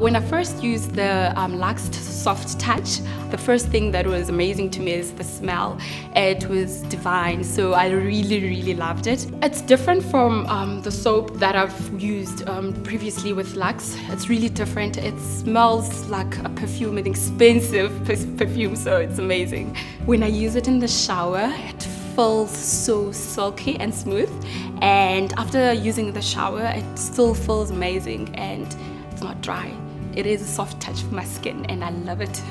When I first used the um, Lux Soft Touch, the first thing that was amazing to me is the smell. It was divine, so I really, really loved it. It's different from um, the soap that I've used um, previously with Lux. It's really different. It smells like a perfume, an expensive perfume, so it's amazing. When I use it in the shower, it feels so silky and smooth and after using the shower it still feels amazing and it's not dry. It is a soft touch for my skin and I love it